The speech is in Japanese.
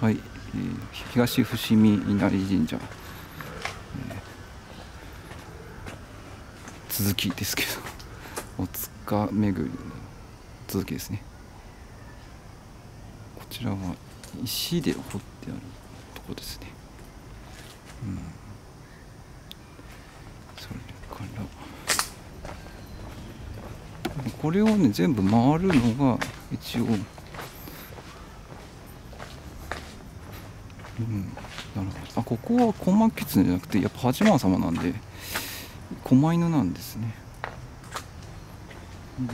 はい、えー、東伏見稲荷神社、えー、続きですけどお塚巡りの続きですね。こちらは石で彫ってあるとこですね。うん。それからこれをね全部回るのが一応うん。なるほど。あここは駒狐じゃなくてやっぱ八幡様なんで狛犬なんですね。うん。